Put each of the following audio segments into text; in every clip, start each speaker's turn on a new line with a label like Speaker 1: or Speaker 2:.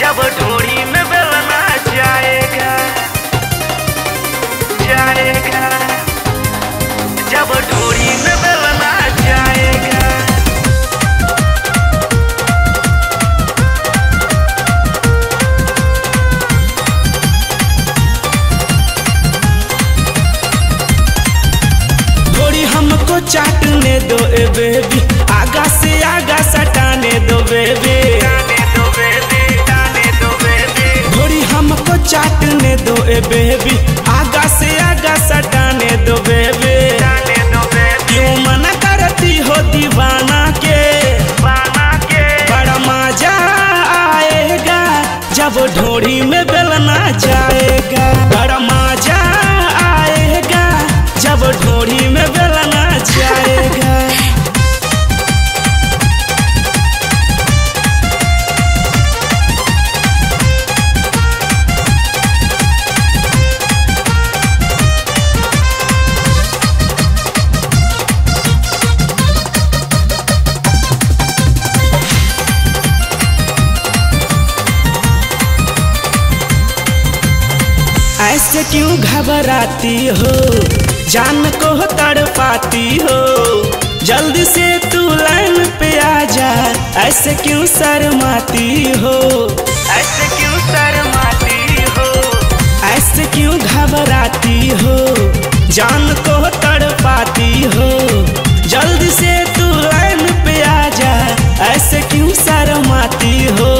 Speaker 1: जब ढोड़ी
Speaker 2: चाटने बेबी। आगा से आगा सटाने दो बेबी। क्यों मना करती हो दीवाना के? बड़ा मज़ा आएगा जब ढोड़ी में क्यों घबराती हो? जान को तड़पाती हो? जल्दी से तू लाइन पे आ जा, ऐसे क्यों शर्माती हो?
Speaker 1: ऐसे क्यों शर्माती हो?
Speaker 2: ऐसे क्यों घबराती हो? जान को तड़पाती हो? जल्दी से तू लाइन पे आ जा, ऐसे क्यों शर्माती हो?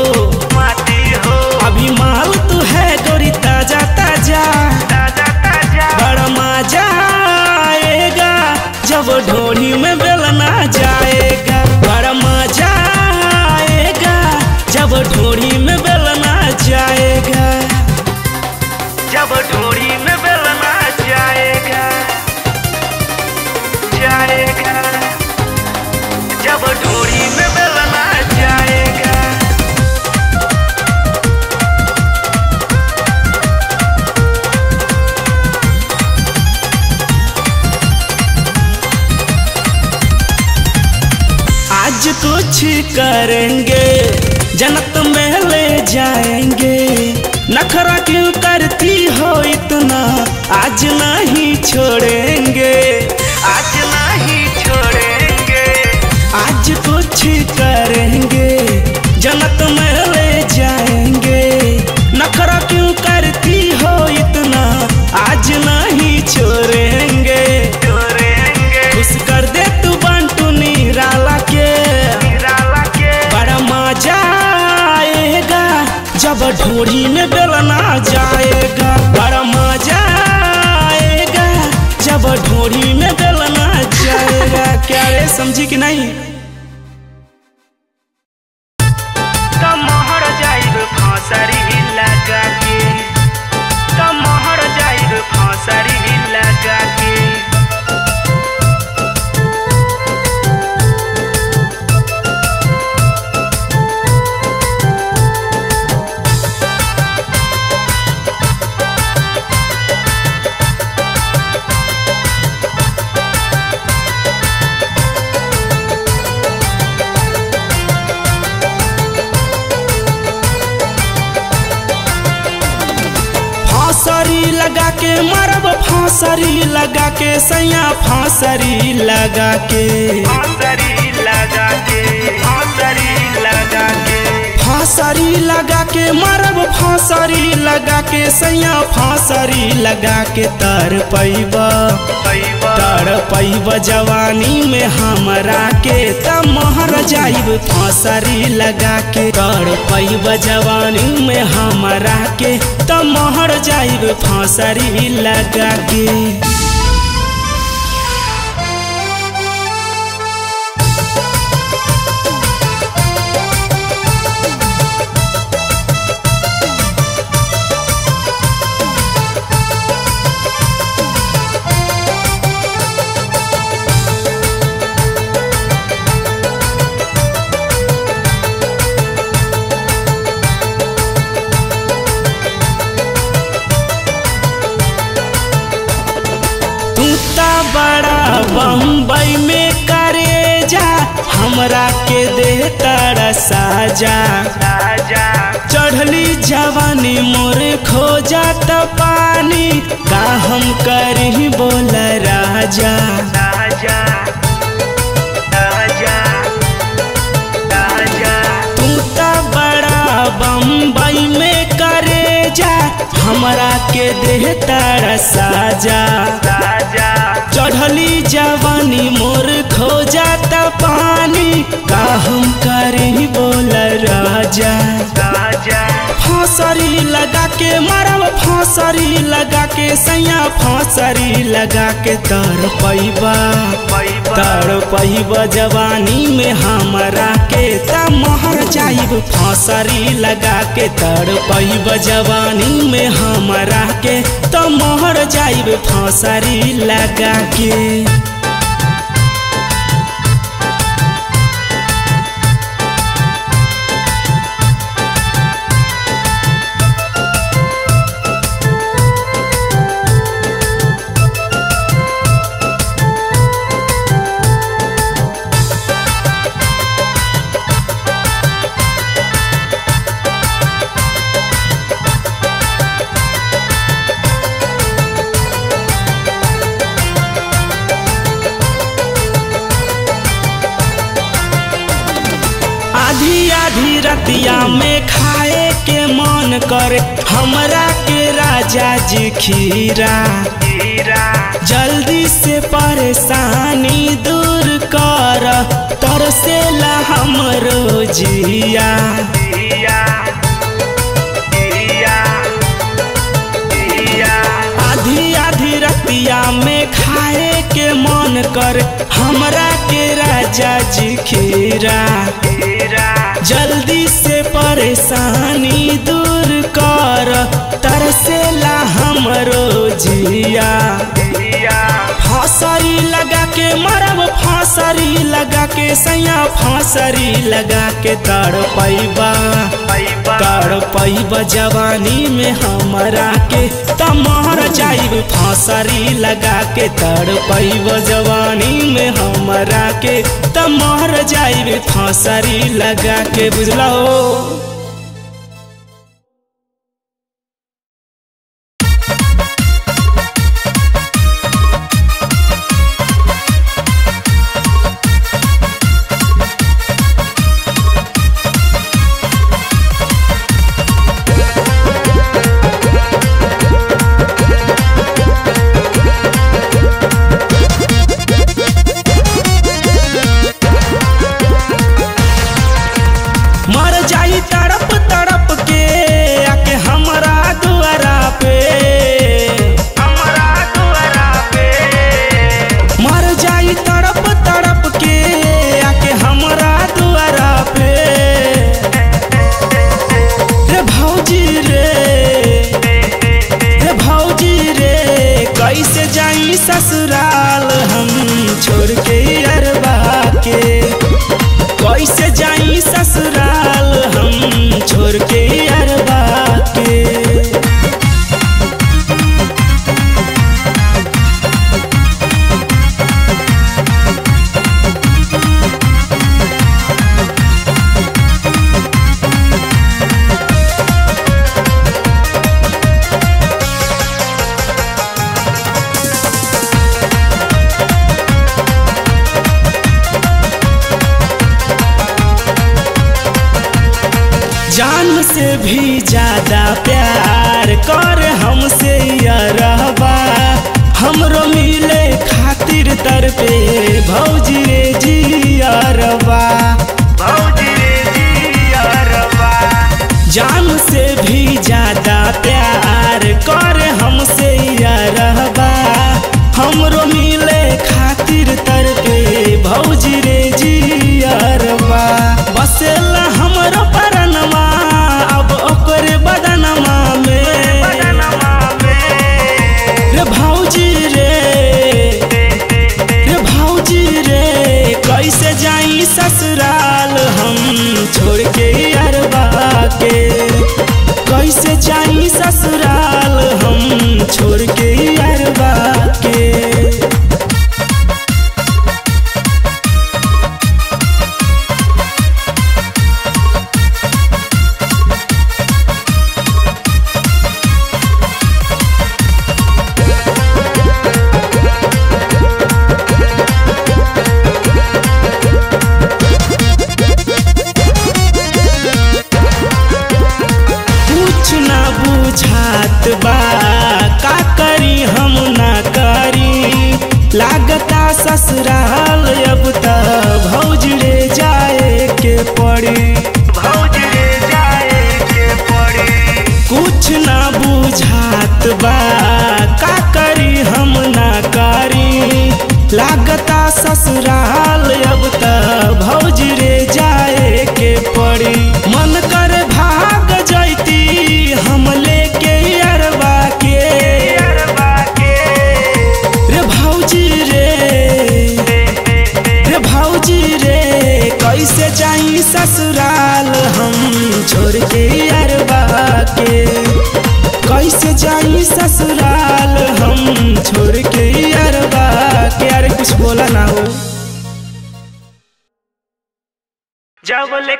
Speaker 2: जब ढोली में बेलना जाएगा बड़ा मज़ा आएगा जब ढोली में बेलना जाएगा।
Speaker 1: जब
Speaker 2: कुछ करेंगे जन्नत में ले जाएँगे। नखरा क्यों करती हो इतना, आज नहीं छोड़ेंगे।
Speaker 1: आज नहीं छोड़ेंगे,
Speaker 2: आज कुछ करेंगे जन्नत में ढोरी में डलना जाएगा बड़ा मज़ा आएगा जब ढोरी में डलना जाएगा, क्या रे समझी कि नहीं?
Speaker 1: फांसरी लगा के
Speaker 2: मरब फांसरी लगा के, सैया फांसरी लगा के।
Speaker 1: फांसरी लगा के, फांसरी
Speaker 2: फांसरी लगा के मरब फांसरी लगा के सैया फांसरी लगा के तर पैबा। तर पैब जवानी में हमरा के तमहर जाइब फांसरी लगा के तर पैब जवानी में हमरा के तमहर जाइब फांसरी लगा के बम्बई में करे जा, हमरा के दे तारा साजा। चढ़ली जवानी मोर खो जात पानी, का हम करी बोल राजा
Speaker 1: राजा।
Speaker 2: हमरा के देह तारा साजा। चढ़ली जवानी मोर खो जाता पानी का हम करी बोल राजा।
Speaker 1: राजा
Speaker 2: फांसरी लगा के मारब फांसरी लगा के सैया फांसरी लगा के तर पैबा तर पैबा जवानी में हमरा के त महर जाइब फांसरी लगा के तर पैबा जवानी में हमारा के त महर जाइब फांसरी लगा के करे हमरा के राजा जी खीरा। जल्दी से परेशानी दूर कर तरसेला हमरो जिया। आधी आधी रतिया में खाए के मन कर हमरा के राजा जी खीरा। जल्दी से परेशानी दूर कर तरसेला हमरो जिया। फांसरी लगा के मरब फांसरी लगा के सैया फांसरी लगा के तड़ पैबा। तड़ पैबा जवानी में हमरा के तमहर जाइब फांसरी लगा के तड़ पैबा जवानी में हमरा के तमहर जाइब फांसरी लगा के बुझलो जान से भी ज़्यादा प्यार कर हमसे रहबा। हमरो मिले खातिर तर पे भौजी रे
Speaker 1: रे जियरबा
Speaker 2: जान से भी ज़्यादा प्यार कर हमसे रहबा। हमरो मिले खातिर तर पे भौजी रे जियरबा sıra. ससुराल अब त
Speaker 1: भौजी रे जाए के पड़ी।
Speaker 2: मन कर भाग जाती हम लेके अरबा के
Speaker 1: अरबा के।
Speaker 2: रे भौजी रे रे भौजी रे, कैसे जाई ससुराल हम छोड़ के अरबा के? कैसे जाई ससुराल हम छोड़ के कुछ बोला ना हो।
Speaker 1: जब ले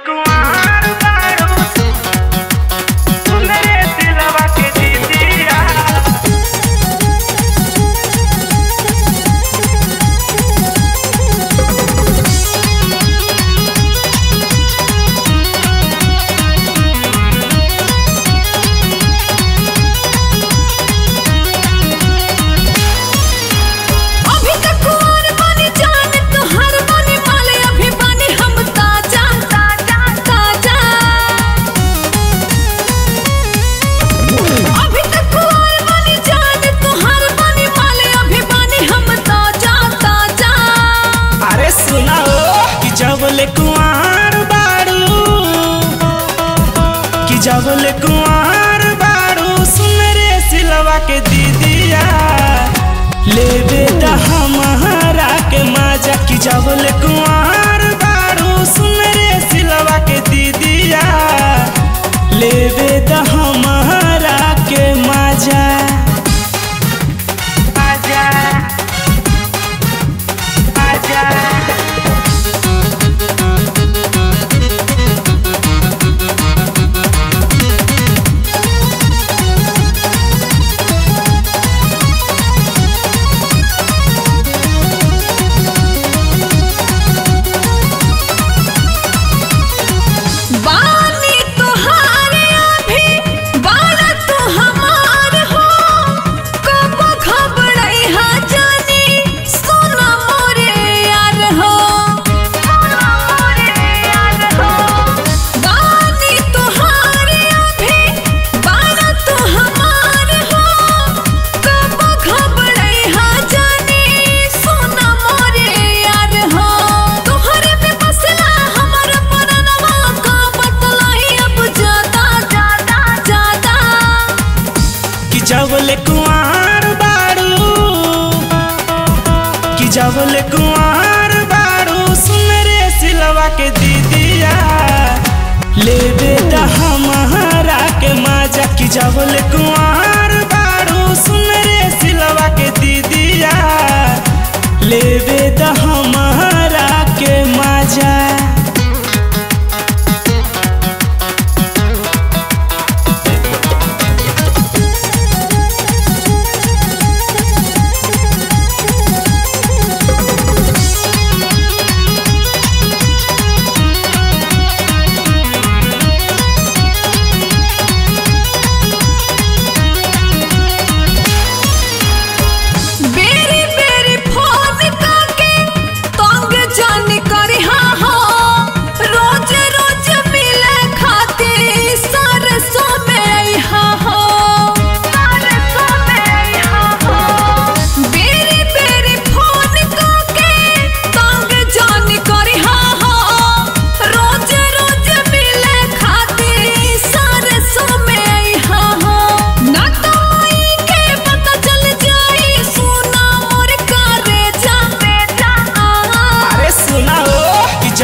Speaker 3: traveling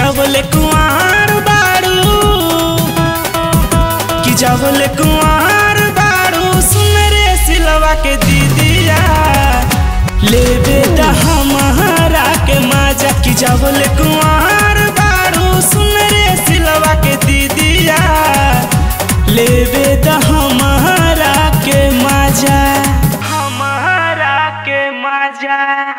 Speaker 3: जबले कुंवर
Speaker 2: बाड़ू, कि जबले कुंवर बाड़ू सुमरे सिलवा के दीदिया ले बेटा हमारा के माजा,
Speaker 3: कि
Speaker 2: जबले कुंवर बाड़ू सुमरे सिलवा के दीदिया ले
Speaker 3: बेटा
Speaker 2: हमारा के माजा,
Speaker 1: हमारा के माजा।